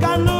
Sacanos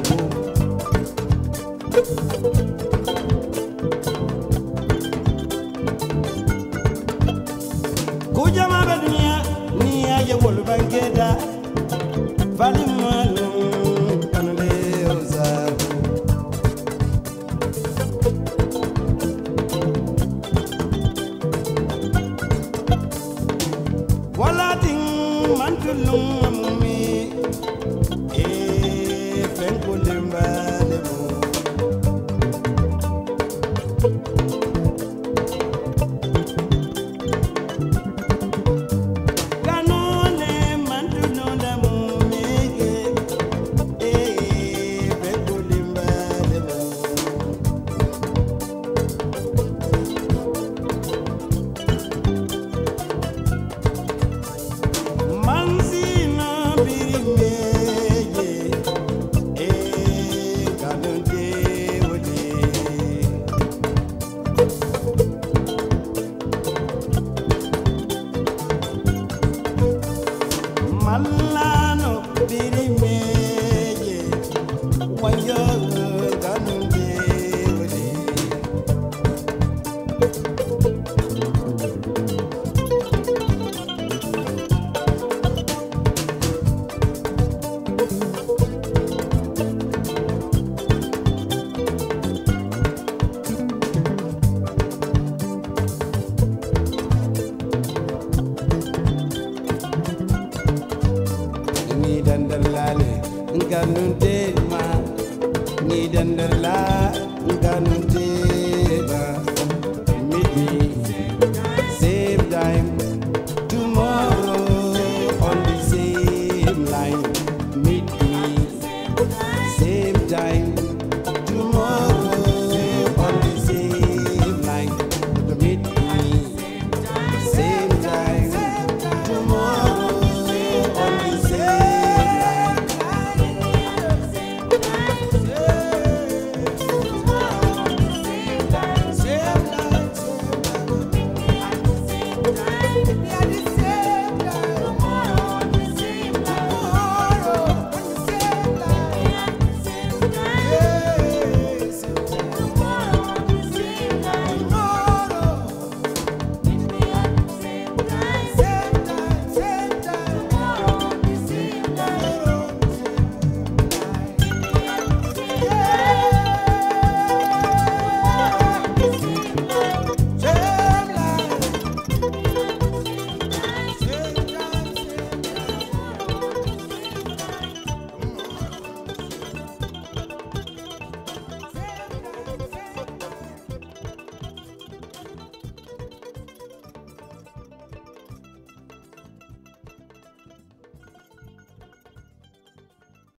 kujama be dunia ni aye wol bangeda fali malum Thank you. ganunde ma ni dandarla